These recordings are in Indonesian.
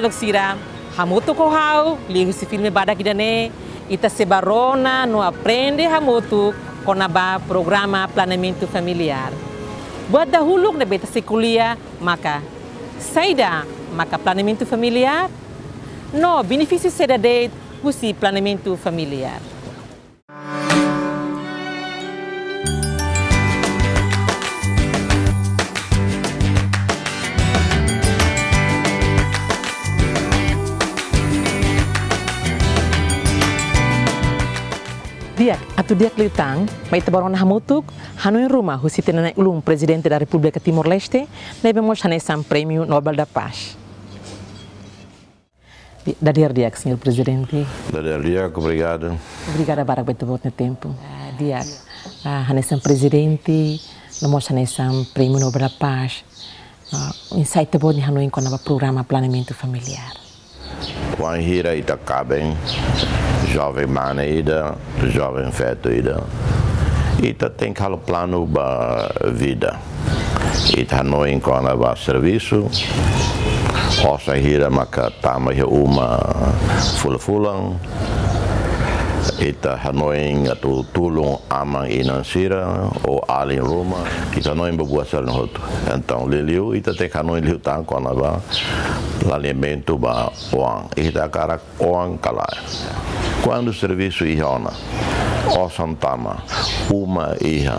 maluk sira, hamutu ko hau, ligu si filme bada kidane, ita sebarona no aprende hamutu konaba programa planeamento familiar. Buat dahulu na beta se kuliah, maka saida maka planeamento familiar, no benefício seda de husi planeamento familiar. Diak, atu diak litang, mai tabaron hamutuk, hanoi ruma husite nanai ulung presidente da República Timor-Leste, levemos hanesan prêmio Nobel da Paz. Da Diak, senhor presidente. Da Diak, obrigado. Obrigada, Barak, por ter no tempo. Diak, ah, hanesan presidente, levemos hanesan prêmio Nobel da Paz. Uh, insight bom de hanoi com o programa Planeamento Familiar. Wan hira ita kabeng, jovem mana ida, jovem feto ida. Ita tem kalau plano ba vida. Ita no encona ba serviço. Osa hira maka tama uma fula-fulang. Ita hanoing atu tulung amang inan sira o alin rumah. Ita noin berbuat sel no hotu. Então liliu ita te hanoing liu tang kona ba alimento ba uang. Ita karak uang kalai. Quando o serviço ihona, osan tama, uma iha.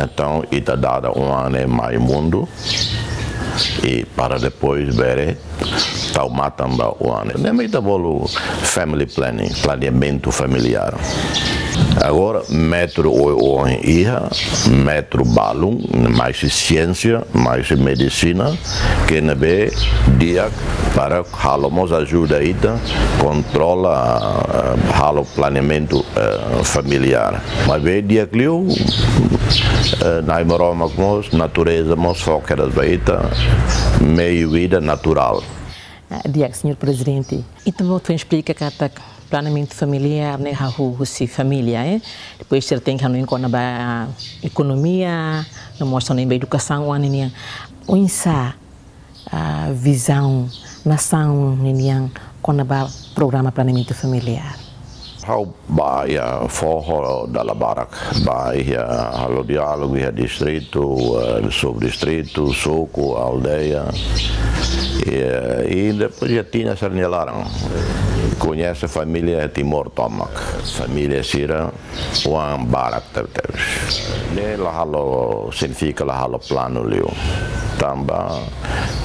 Então ita dada um ano mais mundo e para depois ver tau matamba o ano. Nem ita bolo family planning, planeamento familiar. Agora, metro o iha, metro balung, mais ciência, mais medicina, que nebe dia para halomos ajuda ita, controla uh, halo planeamento uh, familiar. Mas ve dia clio, imoroma mos, natureza mos, foqueras baita, meio vida natural. Ah, diak Sr. presidente. E mau tu explica kata tá planejamento familiar né? Rahu se família é depois ter tem que não encona ba economia não mostra nem a educação né, né, né? aninha unsa a visão nação aninha kona ba programa planejamento familiar. Hau ba ia foho dalla barak ba ia allo dialogo ia distrito eh, uh, subdistrito soco aldeia. E depois já tinha Sarnialarang conhece a família Timor Tomak família Sira Wan Barak teves ne la halo significa la halo plano liu tamba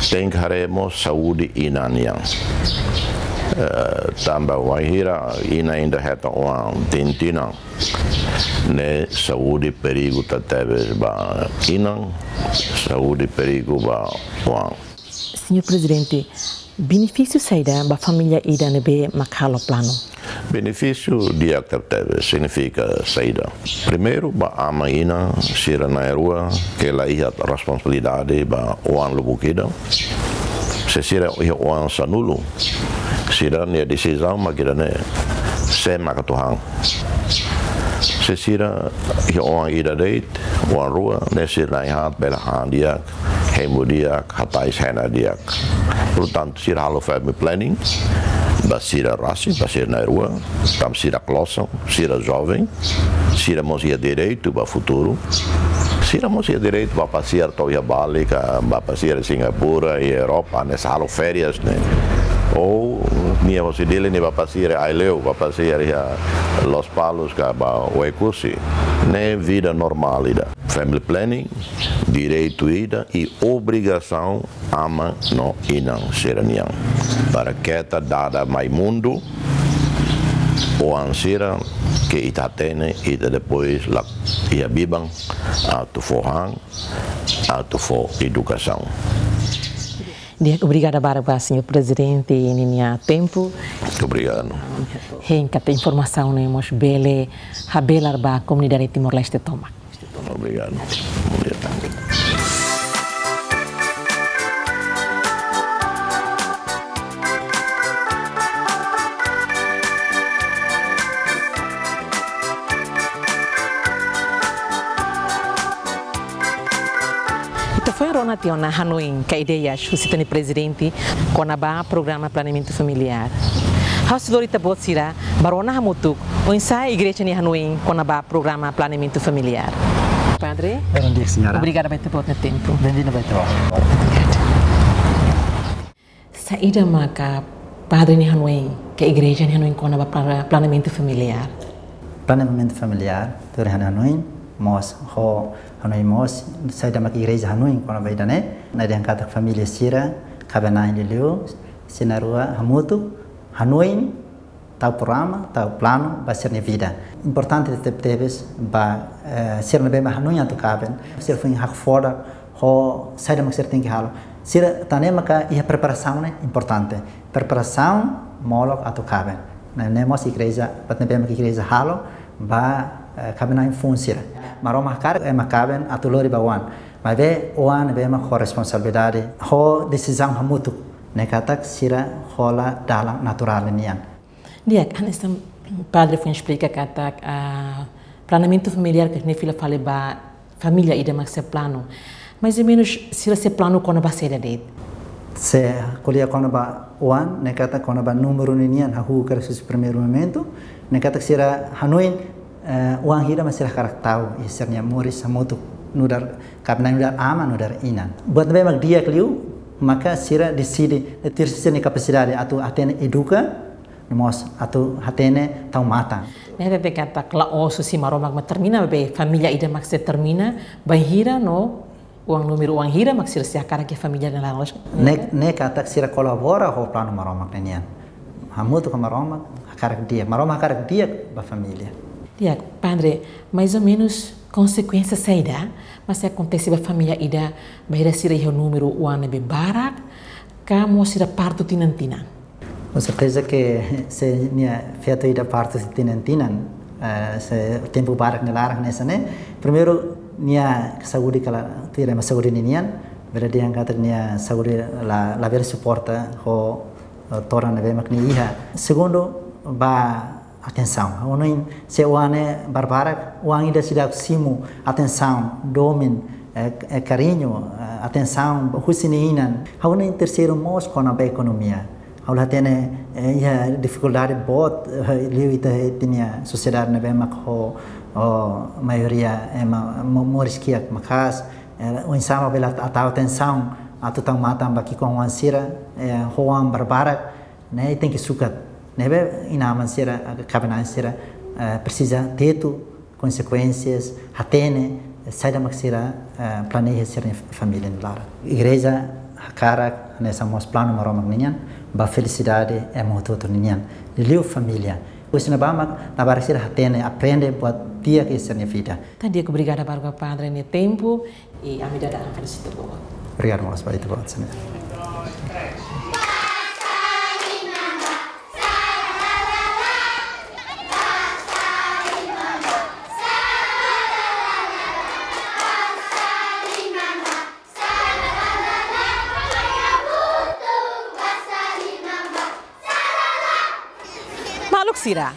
tem haremos saúde inanian Uh, tamba wahira ina ainda reta uma tintina ne saúde perigo tatebes ba inang saúde perigo ba wang senhor presidente, benefício seja a família Iranebe Macalo Plano? Benefício de Actapteve significa saída. Primeiro, a amaina será na rua, que ela ia responsabilidade para o ano Lubuquida. Se será o ano sanulo, será a decisão, mas que não é. Sem macatuhang. Se será o ano ida deit, o ano rua, nesirá errado pela handiak hemodiak, hepatogeniak. Portanto, se halo family planning, da Cira Racing, da Cira Nairua, da Cira Clossam, Cira Jovem, Cira mosia Direito, para Futuro, Cira mosia Direito, para passear a Toia Bálica, para passear Singapura e Europa, nessa halo férias, né? o vai voisin deleni vapasire vai vapasire a los palos cá o oikusi nem vida normalida. Family planning direito ida e obrigação ama no e não seranian para queta dada mais mundo o ansira que ita tene ita depois la ia bibang a tu forran a tu for educação. Obrigada, Bárbara, senhor presidente, Ninia Tempo. Obrigado. Renca, a informação, né, mas bele, rabelar, a comunidade Timor-Leste toma. Obrigado. Obrigado. Barona tiona Hanoi que ideia suscitani presidente konaba programa planeamento familiar. Haus Lorita Botsira, barona hamutuk, o ensaio igreja ni Hanoi konaba programa planeamento familiar. Padre? Bom dia, senhora. Obrigada por ter tempo. Bem-vinda, Beto. Saída maka padre ni Hanoi, que igreja ni Hanoi konaba planeamento familiar. Planeamento familiar, tur Hanoi, mos ho nós, sai da igreja Hanui, quando vai da né, na de angkata família Sira, cabana em Lileu, Sinarua Hamutu, Hanui, tal programa, tal plano, vai ser minha vida. Importante de teves, vai eh, ser na bem Hanui tu caben, ser foi em Hakfora, ho sai da ser tem halo. Sira também maka ia preparação né importante. Preparação molok anto caben. Na nossa igreja, para também igreja halo, eh, vai caben em funsira. مردم کرد اما کابن اطلوری با وان ما o an به ما خو responsabilidade. Ho decisão hamutu nekatak sira khola dalam natural nian. Dia kan estam padre foi explica katak a planamento familiar que nem filha fale ba família ida mas plano. Mais ou menos sira se plano quando ba sera de se colia quando ba one nekata quando ba número nian hahu que primeiro momento. Nekata sira hanuin uh, uang hira masih karak tahu isernya muris hamutu nudar kapna nudar ama nudar inan. Buat memang dia kliu maka sira ter sini capacidade atau atene educa mos atau hatene tau mata. Ne tete kata kla oso si maromak ma termina be família ida max se termina ba hira no uang número uang hira max sira sia cara que família na lalos. Ne ne kata sira colabora ho plano maromak nenian. Hamutu com maromak karak dia, maromak karak dia ba família. Dia, padre, mais ou menos consequência saída, mas se acontece ba família ida bahira sira o número uang be barak, kamu sira parto tinantinan. Com certeza que se minha feito ida parte de tinantinan, uh, se tempo barak nelarang nessa né. Primeiro minha saúde kala tira mas saúde ninian, vera dia kata minha saúde la la ver suporta ho tora na bem iha. Segundo ba atenção. Ono se uane barbarak, uang ida sidak simu. Atenção, domin, é, carinho, atenção, husininan. Ono terceiro mos com a economia. Aula tene ya dificuldade bot liu ita tinha sociedade na bem ho o maioria é moris kiak makas. O insama bela atau atenção. Atu tang matang baki com ansira hoam barbarak né tem que sukat nebe inaman sira kabenan sira precisa teto consequências hatene saida maksira planeja sira família lara igreja karak nessa mos plano maromak ninyan ba felicidade é muito nian liu família Pois na bama na barasira hatene aprende buat dia que ser vida. Tadi aku obrigada para o padre ne tempo e a medida da felicito boa. Obrigado mas para itu buat senhor. Maluk sira.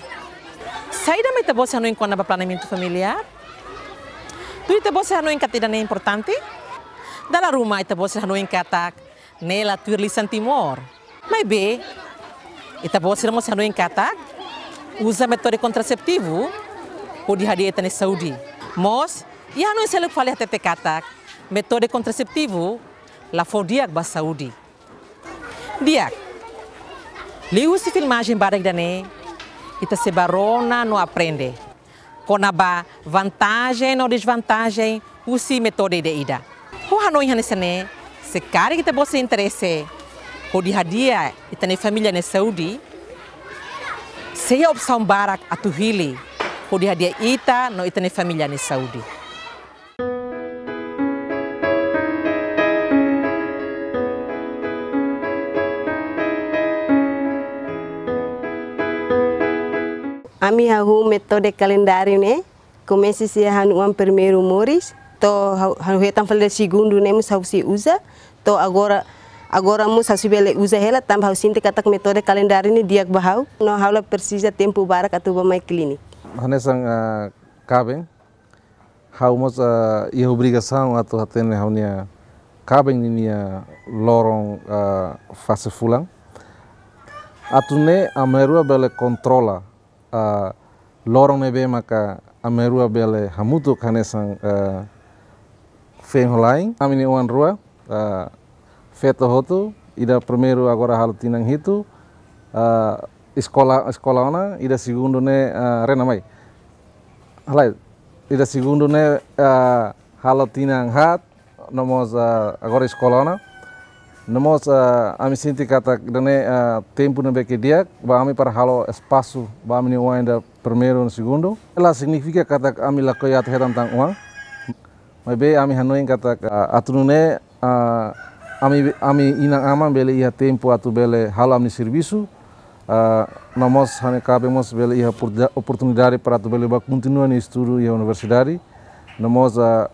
Saída me sa no enquanto planeamento familiar. Tu sa no encatida é importante? Dala rumah tabo sa no encatak nela tuirli santimor. Mas be, itabo sa mo sa no encatak usa metode contraceptivo o di hadieta ne Saudi. Mos, ia no seluk fale hatete katak metode contraceptivo la fodiak ba Saudi. Diak. Liu si filmagem barak dane Itacibarona não aprende. Com a vantagem ou desvantagem, use metode de ida. O ano em Hanesane, se cara que te você interesse, o dia a dia e tem família na saúde, se a opção barak a tu hili, o dia a dia ita não tem família na saúde. Ami hahu metode calendário né? Comece se hanu um primeiro moris, to hanu hetam falei segundo né, mus se usa, to agora agora mus hau bele usa ela tam hau sinte katak metode calendário ne diak bahau, no haula precisa tempo barak atu mai clinic. Hanesang uh, kabeng. Hau mos uh, ia obrigação atu hatene haunia kabeng ini ya lorong uh, fase fulang. Atune amerua bele kontrola lorong nebe maka amerua bele hamutu kanesang uh, feng lain amini uan rua feto hotu ida primeiro agora hal tinang hitu escola escola ona ida segundo ne rena mai halai ida segundo ne uh, hat nomos agora escola ona nomos uh, ami sinti kata dane uh, tempo ne beke dia ami para halo espaço ami uan da primeiro no segundo. Ela significa kata ami lakoi at hetan tang uang. Mai be ami hanoin kata uh, atunune uh, ami ami inang aman bele ia tempo atu bele halam ni serviço uh, namos hane cabemos bele ia oportunidade para tu bele ba continua ni estudo ia universidade namos uh,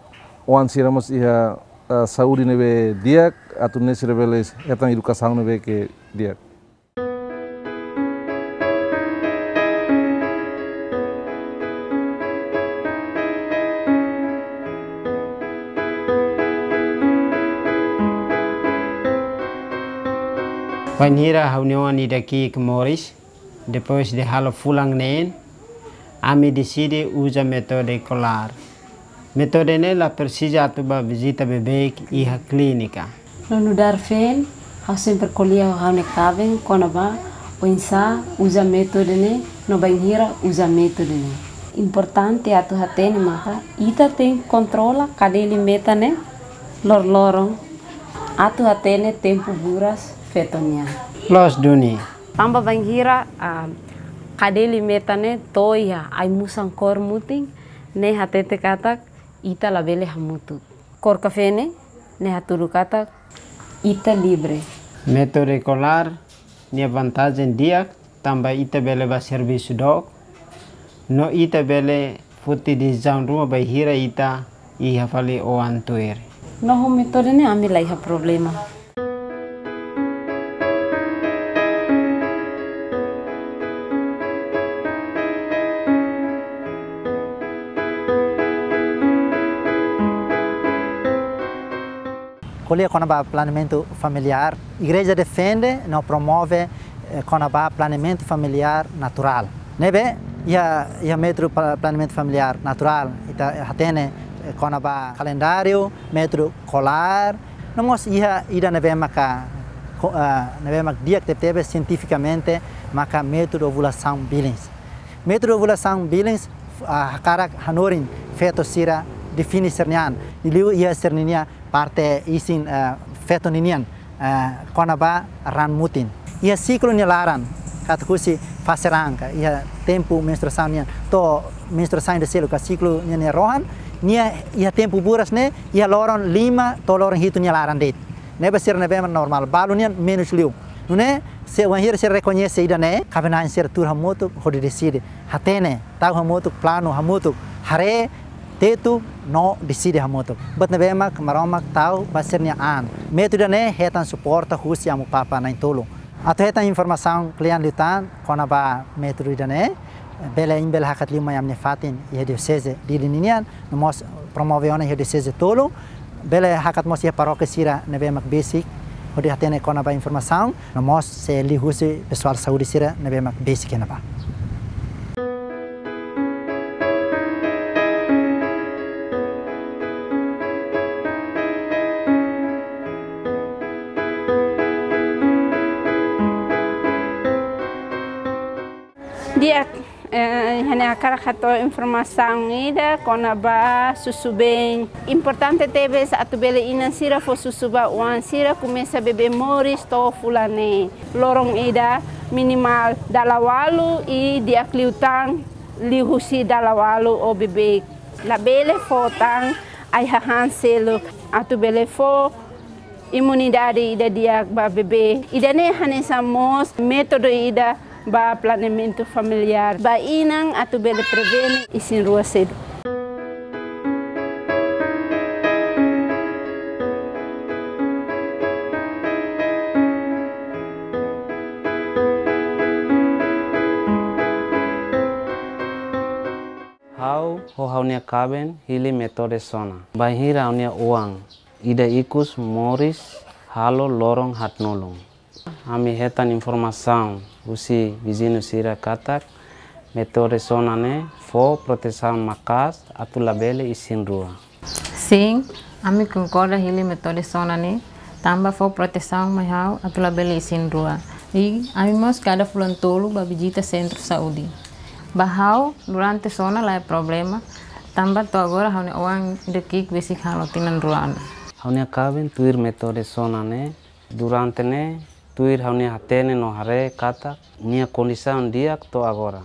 siramos ia uh, nebe dia atu nesse bele etang educação nebe que dia com Morris, depois de halo fulang nen, ami decide usa metode colar. Metode nela precisa atuba visita bebê e a clínica. Caben, quando ba, o insa usa metode ne, no banhira usa metode ne. Importante atu hatene maka, ita tem controla kadeli meta ne, lor lorong, atu hatene tempo buras, fetonia. Los duni. Tamba banghira uh, kadeli metane toya ai musang kor muting ne hatete katak ita labele hamutu. Kor kafene ne haturu katak ita libre. Metode colar nia vantagem dia tamba ita bele ba serviço dog. No ita bele futi di zang ruma ba hira ita i hafali o antuer. No metode ne ami lai ha problema. Colher Conabá Planeamento Familiar, Igreja defende, não promove eh, Conabá Planeamento Familiar Natural. Nebe, ia ia metro planeamento familiar natural, ita hatene Conabá calendário, metro colar, nós ia ida nebe maka uh, nebe mak dia que teve cientificamente maka método ovulação Billings. Método ovulação Billings a cara hanorin feto sira define sernian, iliu ia serninia parte isin uh, feto ninian uh, konaba ran mutin. Ia ciclo ni laran kata kusi faserangka ia tempo menstruação nian to menstruação de selo ka ciclo ni rohan nia ia tempo buras ne ia loron lima to loron hitu ni laran det. Ne basir ne normal balu nian menos liu. Nune se wanhir se reconhece ida ne kabenan ser tur hamutu hodi hatene tau hamutu plano hamutu hare tetu no decide hamoto. But na bemak maromak tau basirnya an. Metuda ne hetan suporta husi amu papa na tolo. Atau hetan informação klian lutan kona ba metuda ne bela imbel hakat lima yam ne fatin ya diocese di linian mos promove ona ya diocese tolo. Bela hakat mos ya paróquia sira ne bemak basic. Odi hatene kona ba informação mos se li husi pessoal saúde sira ne bemak basic na ba dia eh, hanya akar kato informação kona ba susubem importante teve atu bele ina sira fo susuba wan sira começa bebe moris to fulane. Lorong ida minimal dalawalu i dia kliutang lihusi dalawalu o bebe. La bele fotang ai hahan selo atu bele fo imunidade ida dia ba bebe. Ida ne hanesa mos método ida ba planeamento familiar ba inang atu bele prevene isin rua cedo Hau ho hau nia kaben hili metode sona. Bahira unia uang ida ikus moris halo lorong hatnolong. Ami hetan informação usi vizinho sira katak metode sonane fo proteção makas atu labele isin rua. Sim, ami concorda hili metode sonane tamba fo proteção mahal atu labele isin rua. E ami mos cada fulano tolo ba visita centro saúde. Bahau durante sona lá é problema, tamba to agora haune oang de kik besi halo tinan ruana. Haune kabin tuir metode sonane durante ne tuir haune hatene no hare kata nia condição dia to agora.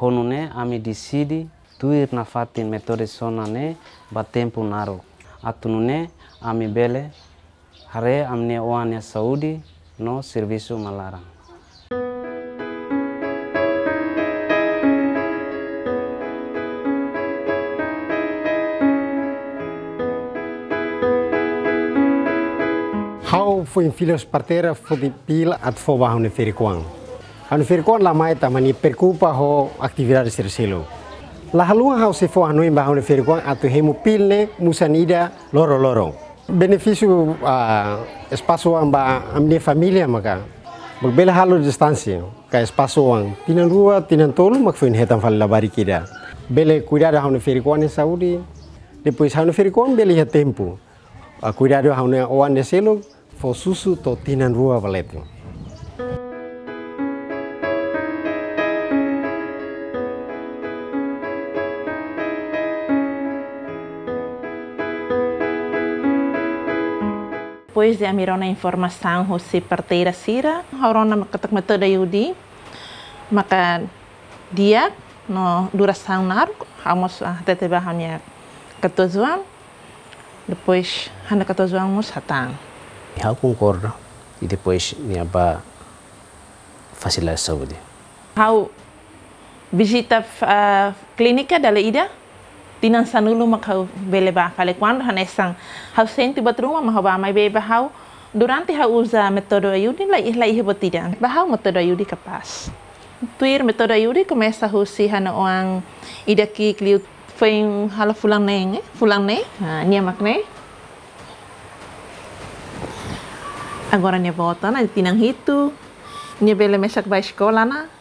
Honu ne ami decidi tuir na fatin metode sonane ba tempo naro. Atunu ne ami bele hare amne oania saúde no serviço malarang. Foi filhos parteira foi de pila at foi bajo ne fericuan. Anu fericuan la mai tamani percupa ho atividade serselo. La halua how se foi anu bajo ne fericuan atu hemu pilne musanida loro loro. Benefício uh, espaço amba amne família maka. Berbela halo distância. Ka espaço ang tinan rua tinan tolo mak hetan fal la barikida. Bele cuidar haune fericuan saúde. Depois haune fericuan bele ya tempo. Uh, cuidar haune oan de fo susu to tinan rua valete. Depois de amirar na informação, você parteira sira, harona makatak metode yudi, maka dia no duração naru, hamos até tebe hamia katozuan, depois hana katozuan mus hatang. Eu concordo e depois minha ba facilitar a saúde. How visita uh, clínica da ida? Tinan sanulu makau bele ba fale quando hanesang how senti batruma ma ba mai beba how durante how usa metodo ayudi la isla ihe botidan ba how metodo ayudi capaz tuir metodo ayudi começa a si hana oang ida ki kliu foi hala fulang neng fulang ne nia makne agora nia volta na tinang hitu nia bele mesak ba escola na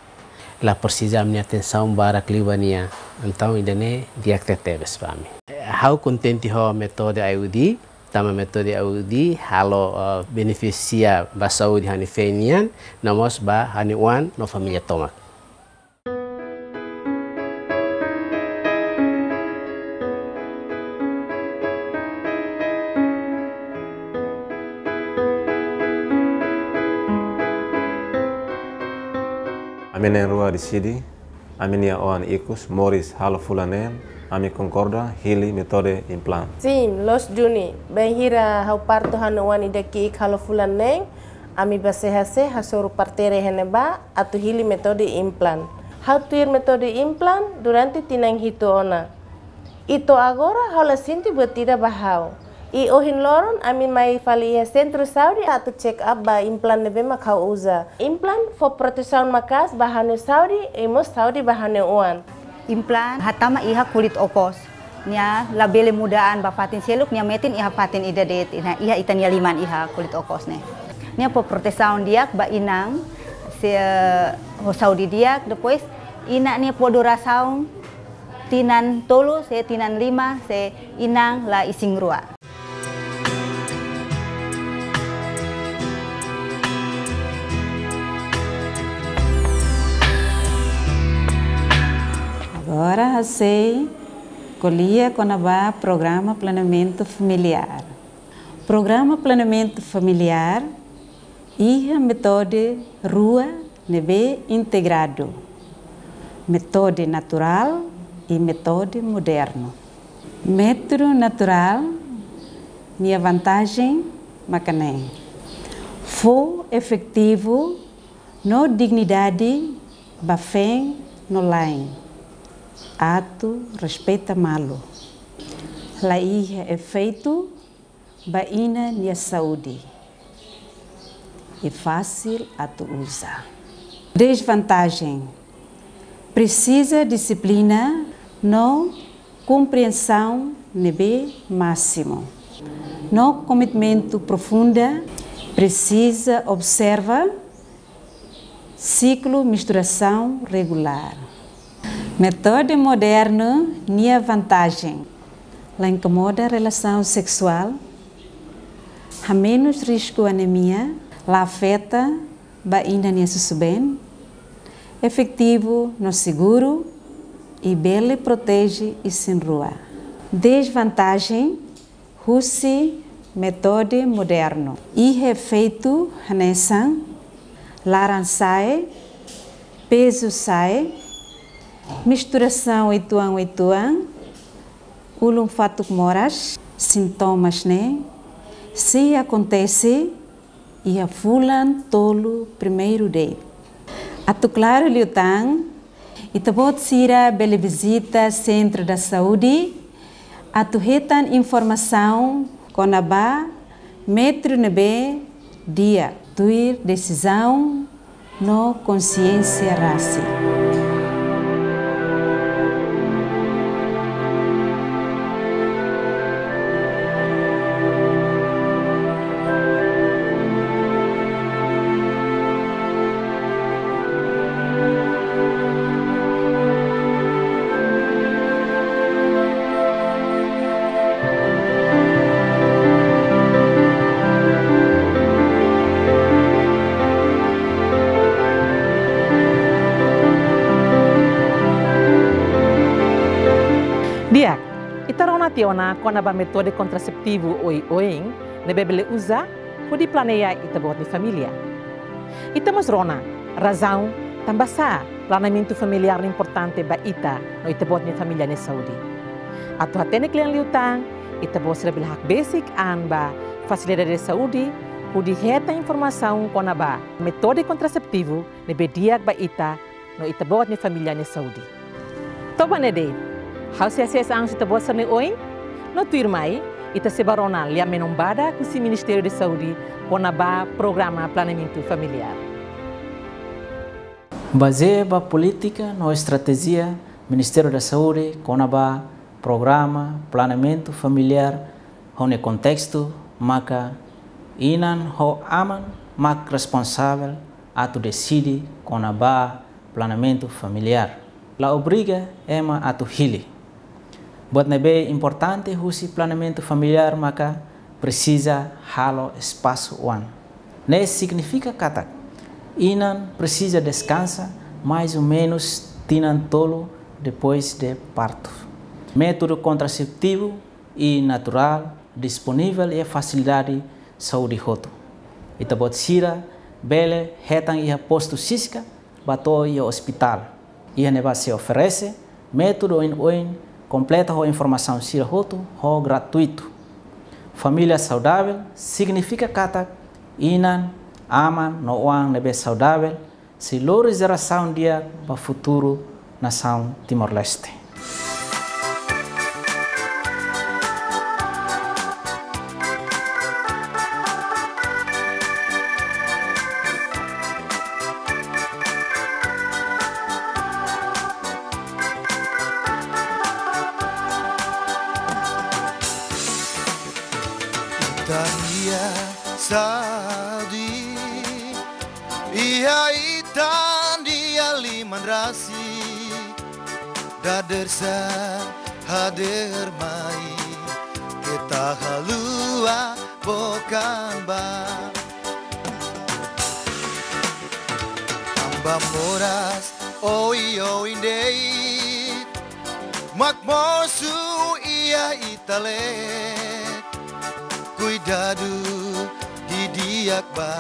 Lá precisa a minha atenção para clivania. Então, ainda nem dia que teve para. How contente ho metode IUD, tama metode IUD, halo uh, beneficia ba saúde hani fenian, namos ba hani wan no família tomak. Amene rua di sidi, amenia oan ikus, moris halo fulanen, ami concorda, hili metode implant. Sim, los juni, ben hira hau parto hanu wani daki ik halo fulanen, ami base hase hasuru partere heneba, atu hili metode implant. Hau tuir metode implant durante tinang hito ona. Ito agora hau la sinti buat tidak bahau. I ohin loron ami mai fali ya centro saudi atu check up ba implant nebe makau uza. Implant for protection makas bahane saudi emos saudi bahane uan. Implant hatama iha kulit opos. Nya labele mudaan bafatin seluk nya metin iha fatin ida det ina iha itania liman iha kulit opos ne. Nya po protection diak ba inang se ho saudi diak depois ina nia po durasaung tinan tolu se tinan lima se inang la ising rua. Agora você colhia com a programa Planeamento Familiar. Programa Planeamento Familiar e a metode rua nebe integrado. Metode natural e metode moderno. Método natural, minha vantagem, macané. For efetivo no dignidade, bafém, no line ato respeita malo. Laia é feito baina nia saúde. É fácil ato usa. Desvantagem. Precisa disciplina, não compreensão nebe máximo. no comitimento profunda, precisa observa ciclo misturação regular. Método moderno, minha vantagem. Ela incomoda a relação sexual, há menos risco anemia, ela afeta ainda nisso bem, efetivo no seguro e bele protege e sem rua. Desvantagem, Russi método moderno. E efeito nessa laran sai, peso sai, misturação ituan ituan, ulum fatuk moras, sintomas né? Se acontece, e a fulan tolo primeiro date. Atu claro liutang, itabot sira bele visita centro da saúde, atu retan informação Conabá, metro nebe, dia, tuir decisão, no consciência raci. Ita rona tiona kona ba metode kontraseptivo oi oing ne bebele usa ho di planeia ita bot ni família. Ita rona razão tambasa planejamento familiar importante ba ita no ita bot ni família ne saúde. Atu hatene klian liutang ita bot sira hak basic an ba facilidade de saúde ho di heta informação kona ba metode kontraseptivo ne bediak ba ita no ita bot ni família ne saúde. Toba ne Hau se acessa ang sita bosa ni oin? No tuir mai, ita se barona lia menombada o Ministério de Saúde ba programa Planeamento Familiar. Baseia política no estratégia Ministério da Saúde ba programa Planeamento Familiar onde contexto maca inan ho aman mak responsável atu decide ba planeamento familiar. La obriga ema atu hili. Buat nebe importante husi planeamento familiar maka precisa halo espaço one. Ne significa kata inan precisa descansa mais ou menos tinan tolo depois de parto. Método contraceptivo e natural disponível e facilidade saúde roto. Ita bot sira bele hetan ia posto sísica bato ia hospital. Ia neba se oferece método in oin completa a informação sira roto ho gratuito. Família saudável significa kata inan aman no uang nebe saudável se loro geração dia para futuro nação Timor-Leste. Tania Saudi Ia itan dia liman rasi. Dadersan hadir mai Kita halua bukan ba Amba moras oi oi dei Makmosu ia itale Cuidado di diak ba.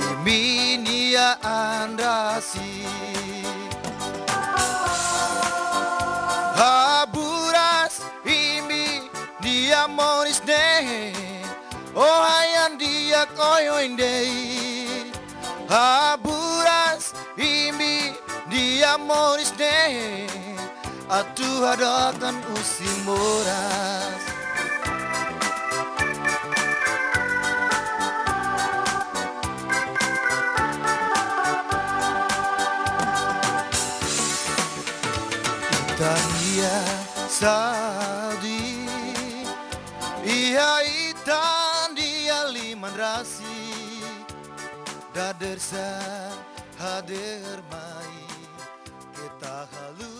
Iminia andasi Haburas imi dia moris ne. Oh hayan dia koyo indei Haburas imi dia moris ne. Atu hadakan usim moras Sadi. Ia itan dia liman rasi. Dadersa hadir mai Kita halus